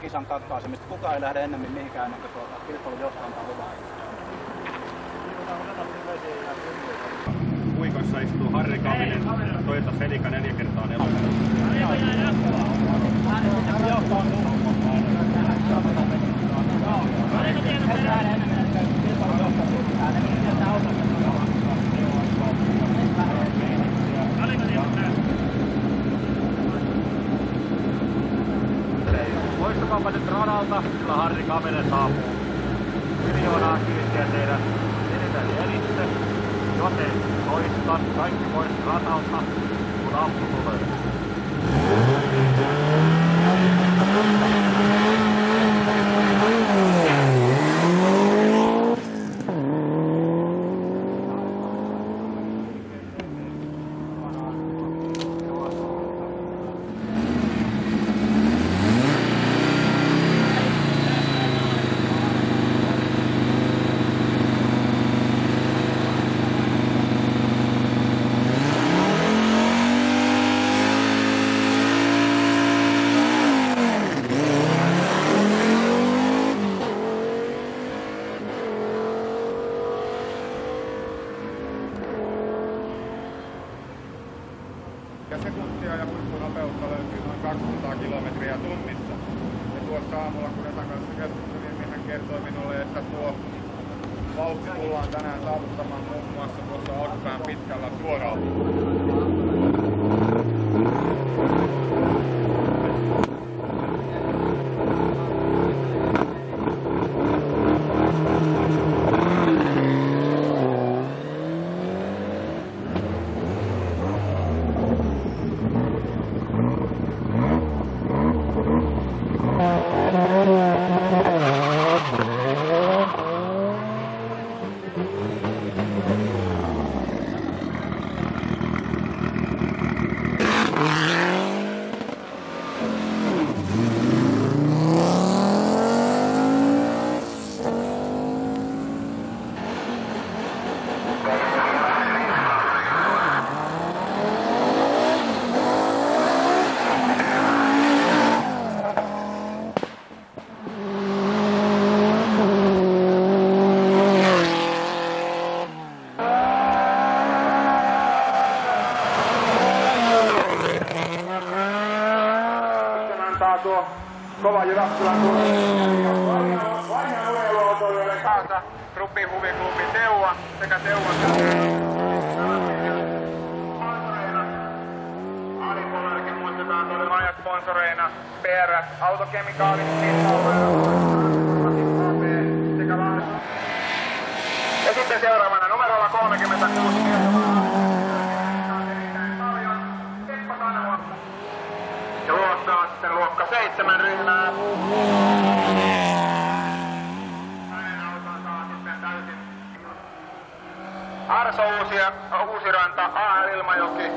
kisan katkaisemista. Kukaan ei lähde ennemmin mihinkään ennen kuin tuota kilpailu jostain luvan. Kuikassa istuu Harri Kavinen, Toyota Celica 4 kertaa 4 Poistukaapa nyt radalta, sillä Harri Kavinen saapuu miljoonaa kyytiä teidän edetäni elitse. Joten toistan kaikki pois radalta, kun ampu tulee. Thank you. Tuo kova Jyväskylän vanhan urheiluautoilijoiden kanssa Rupi Huviklubi Teua sekä Teuvan sponsoreina PRS Autokemikaalit. Ja sitten seuraavana numerolla 36 Seppo Sanoa. Ja luossa on 7 ryhmää. Arso Uusia, Uusiranta, A. Ilmajoki,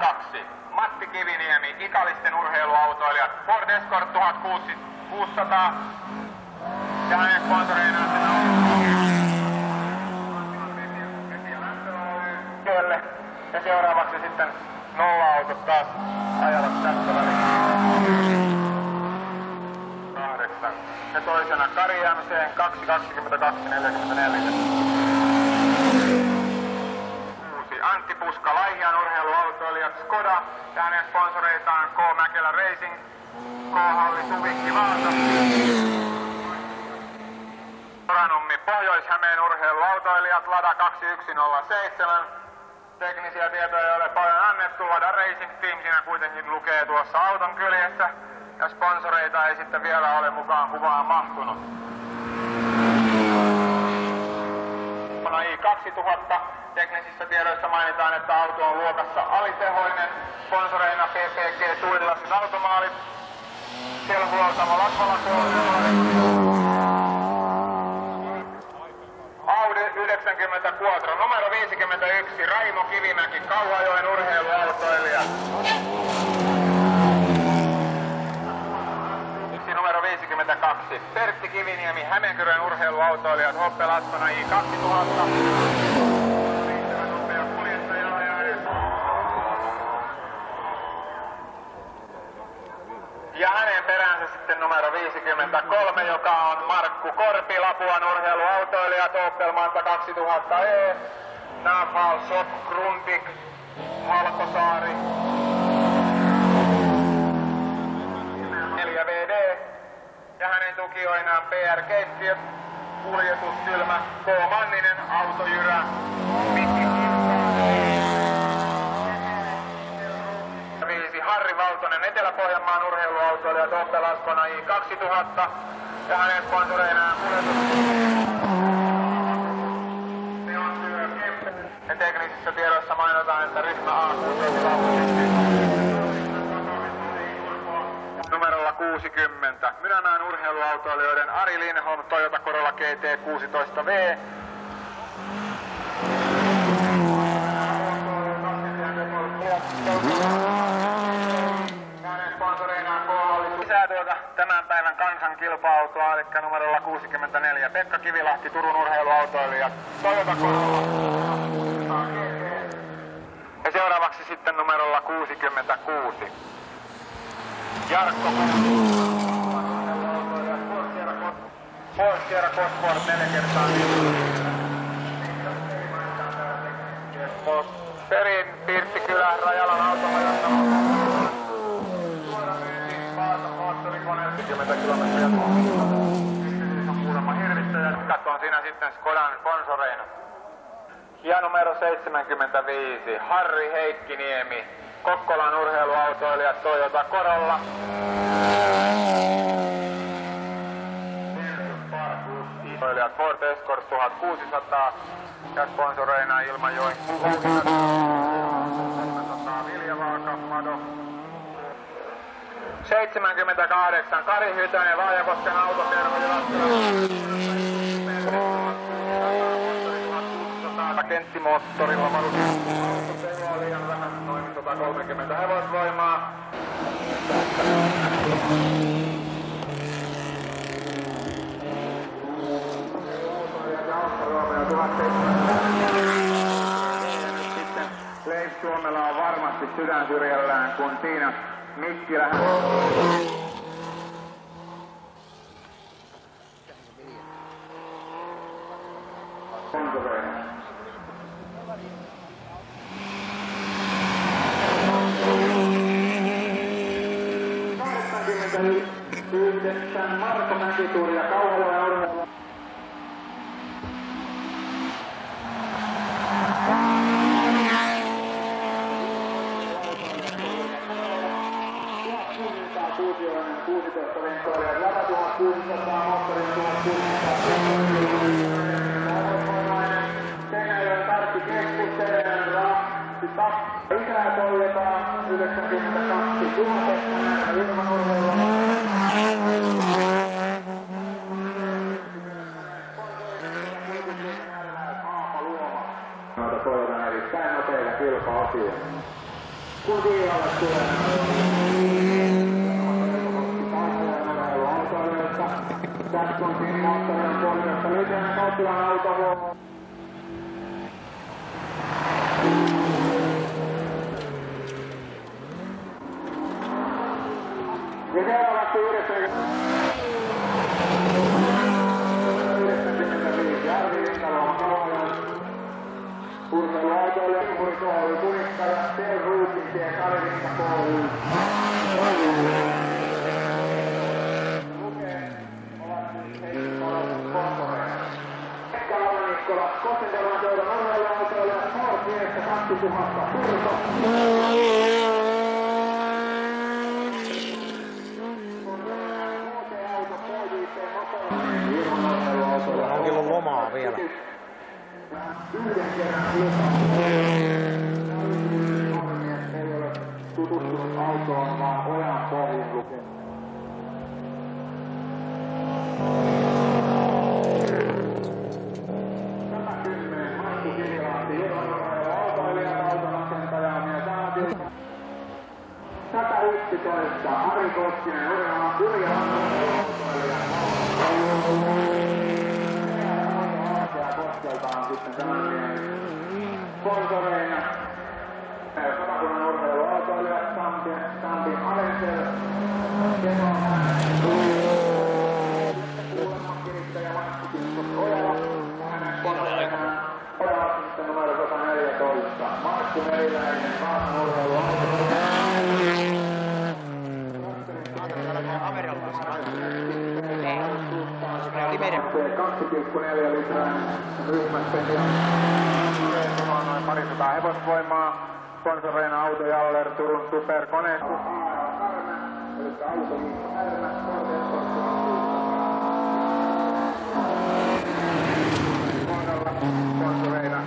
kaksi. Matti Kiviniemi, Ikalisten urheiluautoilijat, Ford Escort 1600 ja hänen sponsoreinaan sen Kyllä. Ja seuraavaksi sitten nolla-autot taas ajavat tässä välissä. Kahdeksan. Ja toisena Kari MC 222 44. Kuusi. Antti Puska, Laihian urheiluautoilijat Skoda ja hänen sponsoreitaan K. Mäkelä Racing, K. Halli Suvikki Vaasa. Soranummi Pohjois-Hämeen urheiluautoilijat Lada 2107. Teknisiä tietoja ei ole paljon annettu. Lada Racing Team siinä kuitenkin lukee tuossa auton kyljessä. Ja sponsoreita ei sitten vielä ole mukaan kuvaan mahtunut. Vuonna I2000 teknisissä tiedoissa mainitaan, että auto on luokassa alitehoinen. Sponsoreina PPG Tuulilassin automaalit. Siellä huoltama Latvala 54, numero 51, Raimo Kivimäki, Kauhajoen urheiluautoilija. Yksi numero 52, Pertti Kiviniemi, Hämeenkyrön urheiluautoilija, Hoppe Lassona I2000. Ja hänen peräänsä sitten numero 53, joka on Markku Korpi, Lapuan urheiluautoilija, Toppelmanta 2000E, Nafal, Sop, Grundik, Halkosaari, 4VD ja hänen tukijoinaan PR Keittiö, kuljetustylmä, K. Manninen, Autojyrä, Mikki Etelä-Pohjanmaan urheiluautoilija Toppe Laskona I2000 ja hänen sponsoreinaan kuljetus teknisissä tiedoissa mainitaan, että ryhmä A numerolla 60. Minä näen urheiluautoilijoiden Ari Lindholm Toyota Corolla GT16V. Hänen sponsoreinaan KH lisää tuota tämän päivän kansan kilpa-autoa, eli numerolla 64 Pekka Kivilahti, Turun urheiluautoilija Toyota. Ja seuraavaksi sitten numerolla 66. Jarkko Ford Sierra Cosworth 4 kertaa Perin Pirttikylä Rajalan automajossa. Moottorikone 50 kilometriä. Kuulemma hirvittäjä. Katsotaan siinä sitten Skodan sponsoreina. Ja numero 75, Harri Heikkiniemi, Kokkolan urheiluautoilija Toyota Corolla. Autoilijat Ford Escort 1600 ja sponsoreina Ilmajoen Kuhunat. Vilja Vaaka, Mado. 78, Kari Hytönen, Laajakosken autoterminaalilla. Kenttimoottorilla varustettu auto, liian vähän noin 130 hevosvoimaa. Uutoja ja Alfa Romeo Suomella on varmasti sydän syrjällään, kun siinä Mikkilä... Kuusioinen 16 venkoilijat, Lata 1600, moottorin 1600. Seinäjoen Tarkki keskustelee, Rahti kaksi. Lisää toivotaan 92 000 ilman urheilua. Noita toivotaan erittäin nopeita kilpa-asia. Kun viivalle tulee On sinimoottorin puolesta Lysen Koplan autovuoro. Ja seuraavaksi 95 Arvi Rintalo Kauhajoen urheiluautoilija Suuri Koulu Kunikka ja Tel Ruutin tie Karivinta Koulu. 2000 Turko. Onkin ollut lomaa vielä. Yhden kerran lupa. Tutustunut autoon, vaan ojan pohjin lukenut. Satakymmenen Markku Kivilahti, autoilija, autonrakentaja, mies Aati. 111 Ari Koskinen, Yrjö autoilija. Koskeltaan sitten tämän sponsoreina. Satakunnan urheiluautoilija Sam Tampi Alensel. Temo P2,4 litran ryhmässä on noin parisataa hevosvoimaa. Sponsoreina Auto Jaller, Turun Superkone. Eli Sponsoreina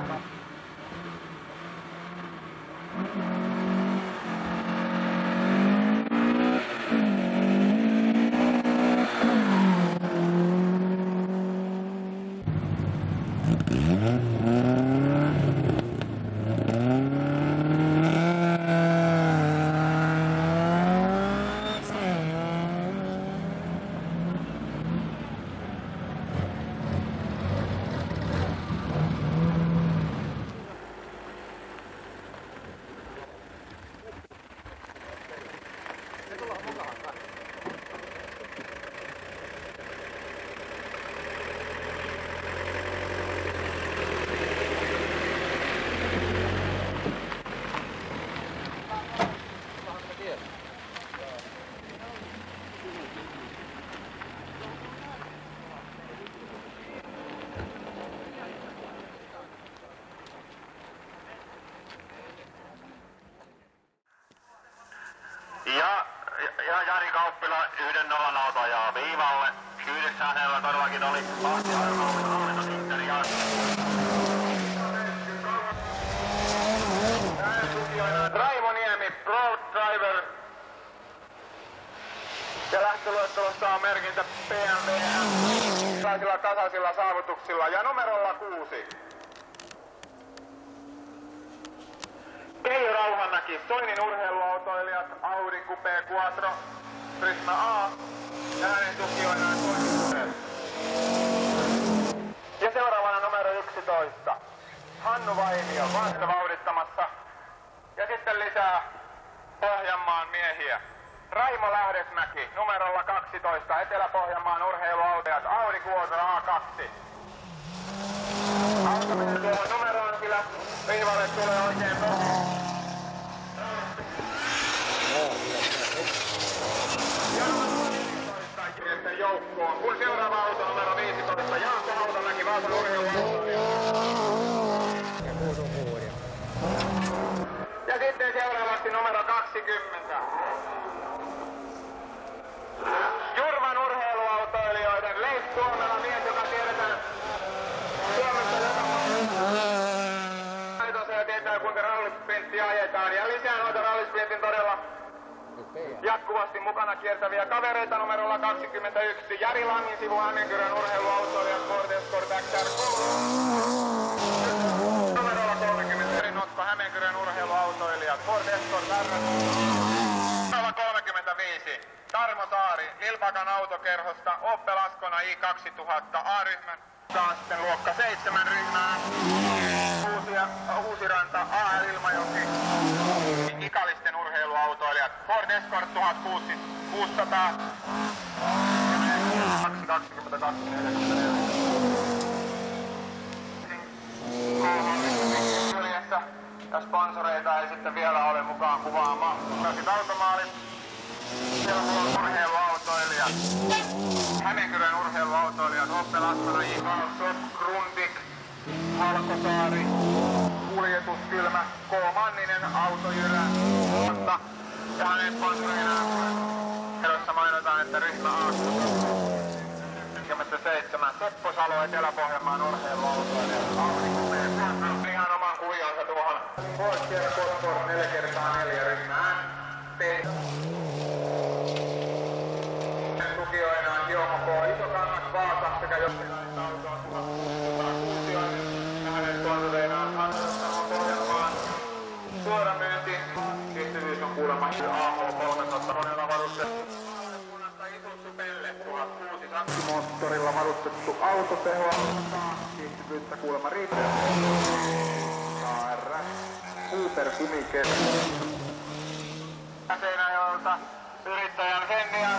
9-0 nauta ajaa viivalle. Kyydissä hänellä todellakin oli Pahti harmaa. hallintosintteri ja... Raimo Niemi, Pro Driver. Ja lähtöluettelossa on merkintä PMVM tasaisilla tasaisilla saavutuksilla ja numerolla kuusi. Keijo Rauhanmäki, toinen urheiluautoilijat, Audi Coupé Quattro, ryhmä A, ja hänen tukijoinaan Soinin Ja seuraavana numero 11, Hannu Vainio, vasta vauhdittamassa. Ja sitten lisää Pohjanmaan miehiä. Raimo Lähdesmäki, numerolla 12, Etelä-Pohjanmaan urheiluautojat, Audi Quattro A2. Auto menee tuohon numeroon, kyllä viivalle tulee oikein pohja. Miesten joukkoon, kun seuraava auto numero 15, Jari Langin sivu Hämeenkyrön urheiluautoilijat Ford Escort XR3. Numerolla 30 Eri Notko Hämeenkyrön urheiluautoilijat Ford Escort R. Numerolla 35 Tarmo Saari Lilpakan autokerhosta Opel Askona I2000 A-ryhmän. Sitten luokka 7 ryhmää. Uusia, Uusiranta AL Ilmajoki. Ikalisten urheiluautoilijat Ford Escort 1600. 222 Kyljessä ja sponsoreita ei sitten vielä ole mukaan kuvaamaan. Myöskin automaalit. Siellä on urheiluautoilijat. Hämeenkyrön urheiluautoilijat. Opel Astana J. Karlsson, Grundik, Halkosaari, kuljetuskylmä, K. Manninen, Autojyrä, Monta. Ja hänen sponsoreinaan Kerrossa mainitaan, että ryhmä A. 27 Seppo Salo Etelä-Pohjanmaan urheiluautoilijat. Ihan oman kuvionsa tuohon. Poikkeen Kospor 4 kertaa 4 ryhmään. T. Tukijoinaan Kiomo K. Isokangas Vaasa sekä On kuulemma AH300 monella varustettu. Moottorilla varustettu autoteho. Kiihtyvyyttä kuulemma riittää. AR. Super kumikeli. Seinäjoelta yrittäjän Fennia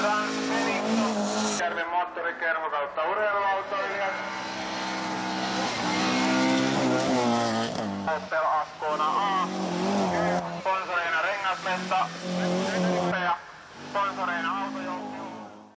Transfenito. Järven moottorikerho kautta urheiluautoilijat. Opel Ascona A. Sponsoreina Sydäsmessä, Sippeä, sponsoreina autojoukkoja.